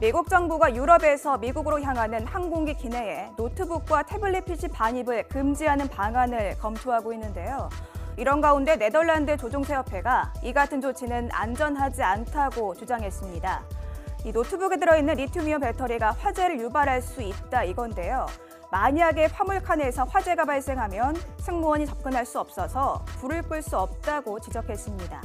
미국 정부가 유럽에서 미국으로 향하는 항공기 기내에 노트북과 태블릿 PC 반입을 금지하는 방안을 검토하고 있는데요. 이런 가운데 네덜란드 조종사협회가 이 같은 조치는 안전하지 않다고 주장했습니다. 이 노트북에 들어있는 리튬이온 배터리가 화재를 유발할 수 있다 이건데요. 만약에 화물칸에서 화재가 발생하면 승무원이 접근할 수 없어서 불을 끌 수 없다고 지적했습니다.